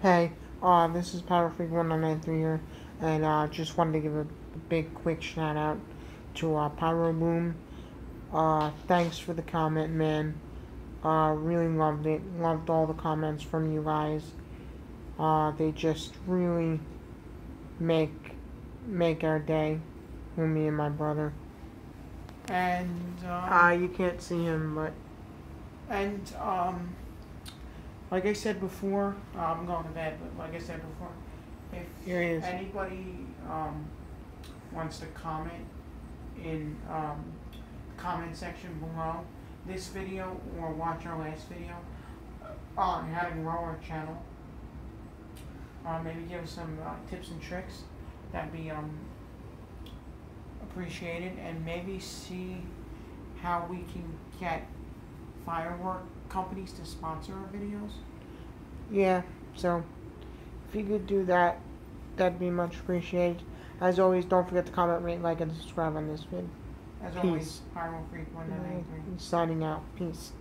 Hey, uh, this is Pyro Freak 1993 here, and uh, just wanted to give a, big quick shout out to uh, Pyro Boom. Uh, thanks for the comment, man. Uh, really loved it. Loved all the comments from you guys. Uh, they just really make make our day with me and my brother. And Uh, um, you can't see him, but and um, like I said before, uh, I'm going to bed. But like I said before, if Here he is. anybody um, wants to comment in um, comment section below this video or watch our last video uh, on how to grow our channel, uh, maybe give us some uh, tips and tricks. That'd be um, appreciated, and maybe see how we can get firework companies to sponsor our videos. yeah. So if you could do that, that'd be much appreciated. As always, don't forget to comment, rate, like, and subscribe on this vid. As Peace. always, Pyro Freak 1993. Signing out. Peace.